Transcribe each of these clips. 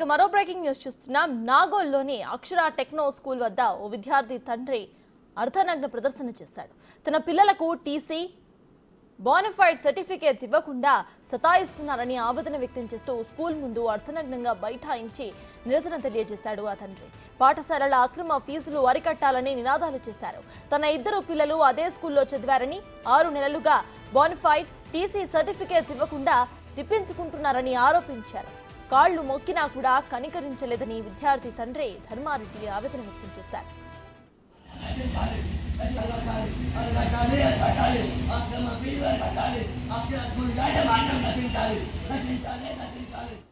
ఇక మరో breaking news చూస్తున్నాం. నాగోల్లోని అక్షర టెక్నో స్కూల్ వద్ద ఓ విద్యార్థి తండ్రి అర్ధనగ్న ప్రదర్శన చేశాడు. తన పిల్లలకు టీసీ బానిఫైడ్ సర్టిఫికేట్స్ ఇవ్వకుండా సతాయిస్తున్నారని ఆవేదన వ్యక్తం చేస్తూ స్కూల్ ముందు అర్ధనగ్నంగా బైఠాయించి నిరసన తెలియజేశాడు ఆ తండ్రి. పాఠశాలల అక్రమ ఫీజులు అరికట్టాలని నినాదాలు చేశారు. తన ఇద్దరు పిల్లలు అదే స్కూల్లో చదివారని ఆరు నెలలుగా బానిఫైడ్ టీసీ సర్టిఫికేట్స్ ఇవ్వకుండా తిప్పించుకుంటున్నారని ఆరోపించారు. కాళ్ళు మొక్కినా కూడా కనికరించలేదని విద్యార్థి తండ్రి ధర్మారెడ్డి ఆవేదన వ్యక్తం చేశారు.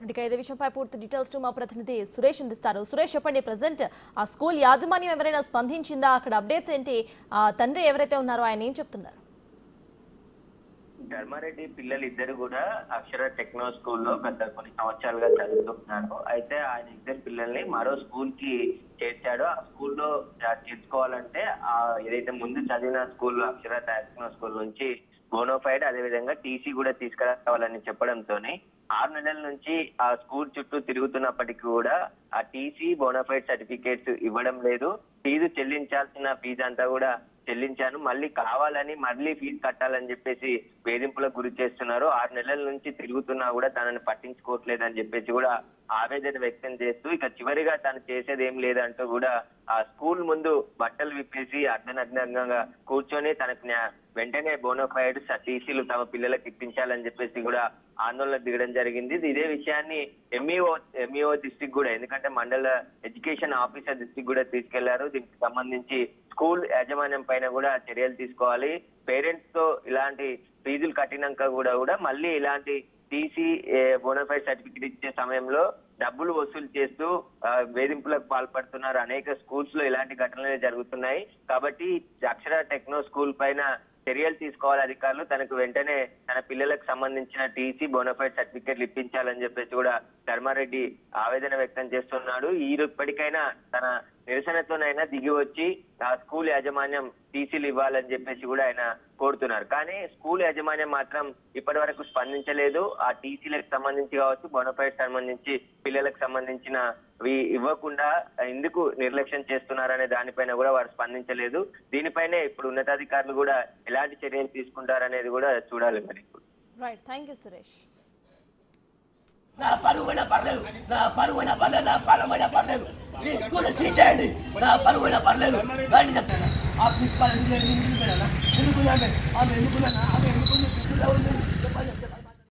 అంటే ఇదే విషయంపై పూర్తి డీటెయిల్స్ టు మా ప్రతినిధి సురేష్ అందిస్తారు. సురేష్ చెప్పండి ప్రజెంట్ ఆ స్కూల్ యాజమాన్యం ఎవరైనా స్పందించిందా? అక్కడ అప్డేట్స్ ఏంటి? ఆ తండ్రి ఎవరైతే ఉన్నారో ఆయన ఏం చెప్తున్నారు? ధర్మారెడ్డి పిల్లలు ఇద్దరు కూడా అక్షర టెక్నో స్కూల్లో గత కొన్ని సంవత్సరాలుగా చదువుతున్నారు అయితే ఆయన ఇద్దరు పిల్లల్ని మరో స్కూల్కి చేర్చాడు. ఆ స్కూల్లో చేర్చుకోవాలంటే ఆ ఏదైతే ముందు చదివిన స్కూల్ అక్షర టెక్నో స్కూల్ నుంచి బోనోఫైడ్ అదే విధంగా టీసీ కూడా తీసుకురావాలని చెప్పడంతో ఆరు నెలల నుంచి ఆ స్కూల్ చుట్టూ తిరుగుతున్నప్పటికీ కూడా ఆ టీసీ బోనోఫైడ్ సర్టిఫికేట్స్ ఇవ్వడం లేదు. ఫీజు చెల్లించాల్సిన ఫీజు అంతా కూడా చెల్లించాను. మళ్ళీ కావాలని మళ్ళీ ఫీజు కట్టాలని చెప్పేసి వేధింపులకు గురి చేస్తున్నారు. ఆరు నెలల నుంచి తిరుగుతున్నా కూడా తనని పట్టించుకోవట్లేదు అని చెప్పేసి కూడా ఆవేదన వ్యక్తం చేస్తూ ఇక చివరిగా తను చేసేది ఏం లేదంటూ కూడా ఆ స్కూల్ ముందు బట్టలు విప్పేసి అర్ధనగ్నంగా కూర్చొని తనకు వెంటనే బోనోఫైడ్ టీసీలు తమ పిల్లలకు ఇప్పించాలని చెప్పేసి కూడా ఆందోళన దిగడం జరిగింది. ఇదే విషయాన్ని ఎంఈఓ ఎంఈఓ డిస్టిక్ కూడా ఎందుకంటే మండల ఎడ్యుకేషన్ ఆఫీసర్ డిస్టిక్ కూడా తీసుకెళ్ళారు. దీనికి సంబంధించి స్కూల్ యాజమాన్యం పైన కూడా చర్యలు తీసుకోవాలి. పేరెంట్స్తో ఇలాంటి ఫీజులు కట్టినాక కూడా కూడా మళ్ళీ ఇలాంటి టీసీ బోనఫైడ్ సర్టిఫికేట్ ఇచ్చే సమయంలో డబ్బులు వసూలు చేస్తూ వేధింపులకు పాల్పడుతున్నారు. అనేక స్కూల్స్లో ఇలాంటి ఘటనలు జరుగుతున్నాయి. కాబట్టి అక్షర టెక్నో స్కూల్ పైన చర్యలు తీసుకోవాలి అధికారులు. తనకు వెంటనే తన పిల్లలకు సంబంధించిన టీసీ బోనఫైడ్ సర్టిఫికేట్లు ఇప్పించాలని చెప్పేసి కూడా ధర్మారెడ్డి ఆవేదన వ్యక్తం చేస్తున్నాడు. ఈ ఇప్పటికైనా తన నిరసనతోనైనా దిగి వచ్చి ఆ స్కూల్ యాజమాన్యం టీసీలు ఇవ్వాలని చెప్పేసి కూడా ఆయన కోరుతున్నారు. కానీ స్కూల్ యాజమాన్యం మాత్రం ఇప్పటి వరకు స్పందించలేదు. ఆ టీసీలకు సంబంధించి కావచ్చు బోనఫైడ్ సంబంధించి పిల్లలకు సంబంధించిన ఇవ్వకుండా ఎందుకు నిర్లక్ష్యం చేస్తున్నారనే దానిపైన కూడా వారు స్పందించలేదు. దీనిపైనే ఇప్పుడు ఉన్నతాధికారులు కూడా ఎలాంటి చర్యలు తీసుకుంటారనేది కూడా చూడాలి మరి రైట్ థ్యాంక్ యూ సురేష్ నా పరువైన పర్లేదు నా పరువైన పర్లేదు నా పరమైన పర్లేదు. నీ స్కూల్ తీసేయండి నా పరువైన పర్లేదు. కానీ చెప్తాను ఆ ప్రిన్సిపాల్ ఎందుకు ఎందుకు ఎందుకు ఆమె ఆమె ఎందుకు ఆమె ఎందుకు